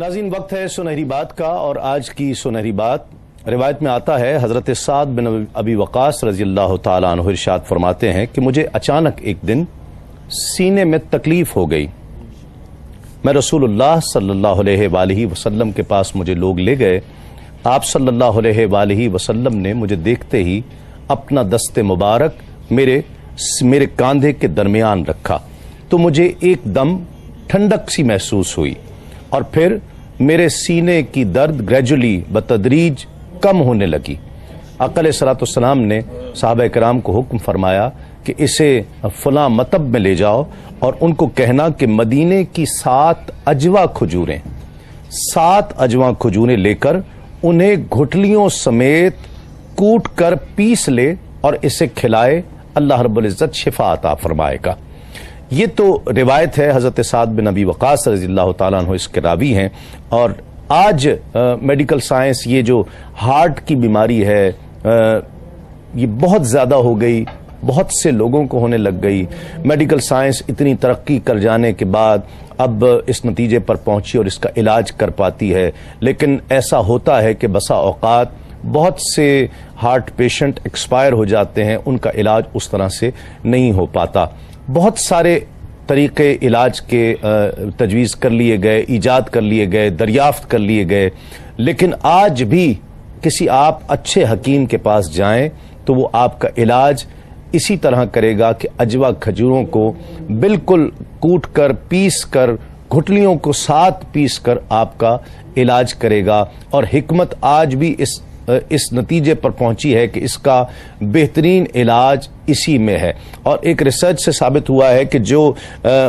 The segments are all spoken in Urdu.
ناظرین، وقت ہے سنہری بات کا اور آج کی سنہری بات روایت میں آتا ہے، حضرت سعد بن ابی وقاص رضی اللہ تعالیٰ عنہ ارشاد فرماتے ہیں کہ مجھے اچانک ایک دن سینے میں تکلیف ہو گئی۔ میں رسول اللہ صلی اللہ علیہ وآلہ وسلم کے پاس مجھے لوگ لے گئے۔ آپ صلی اللہ علیہ وآلہ وسلم نے مجھے دیکھتے ہی اپنا دست مبارک میرے میرے کاندھے کے درمیان رکھا۔ تو مجھے ایک دم ٹھنڈک سی محسوس ہوئی۔ اور پھر میرے سینے کی درد گریجولی بتدریج کم ہونے لگی۔ عقل سلاۃ السلام نے صحابہ کرام کو حکم فرمایا کہ اسے فلاں متب میں لے جاؤ اور ان کو کہنا کہ مدینے کی سات اجوا کھجوریں۔ سات اجوا کھجوریں لے کر انہیں گھٹلیوں سمیت کوٹ کر پیس لے اور اسے کھلائے۔ اللہ رب العزت شفا عطا فرمائے گا۔ یہ تو روایت ہے حضرت سعد بن نبی وقاص رضی اللہ تعالیٰ عنہ اس کے راوی ہیں اور آج میڈیکل سائنس یہ جو ہارٹ کی بیماری ہے یہ بہت زیادہ ہو گئی، بہت سے لوگوں کو ہونے لگ گئی۔ میڈیکل سائنس اتنی ترقی کر جانے کے بعد اب اس نتیجے پر پہنچی اور اس کا علاج کر پاتی ہے۔ لیکن ایسا ہوتا ہے کہ بسا اوقات بہت سے ہارٹ پیشنٹ ایکسپائر ہو جاتے ہیں، ان کا علاج اس طرح سے نہیں ہو پاتا۔ بہت سارے طریقے علاج کے تجویز کر لیے گئے، ایجاد کر لیے گئے، دریافت کر لیے گئے۔ لیکن آج بھی کسی آپ اچھے حکیم کے پاس جائیں تو وہ آپ کا علاج اسی طرح کرے گا کہ اجوا کھجوروں کو بالکل کوٹ کر، پیس کر، گھٹلیوں کو ساتھ پیس کر آپ کا علاج کرے گا۔ اور حکمت آج بھی اس اس نتیجے پر پہنچی ہے کہ اس کا بہترین علاج اسی میں ہے۔ اور ایک ریسرچ سے ثابت ہوا ہے کہ جو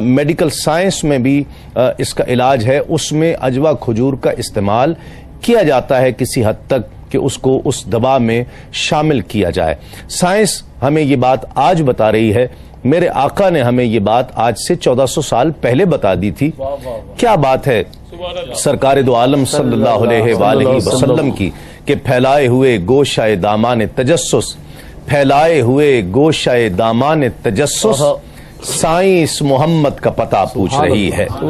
میڈیکل سائنس میں بھی اس کا علاج ہے اس میں اجوا کھجور کا استعمال کیا جاتا ہے کسی حد تک کہ اس کو اس دوا میں شامل کیا جائے۔ سائنس ہمیں یہ بات آج بتا رہی ہے۔ میرے آقا نے ہمیں یہ بات آج سے چودہ سو سال پہلے بتا دی تھی۔ کیا بات ہے؟ سرکار دو عالم صلی اللہ علیہ وآلہ وسلم کی۔ کہ پھیلائے ہوئے گوشہ دامان تجسس پھیلائے ہوئے گوشہ دامان تجسس سائنس محمد کا پتہ پوچھ رہی ہے۔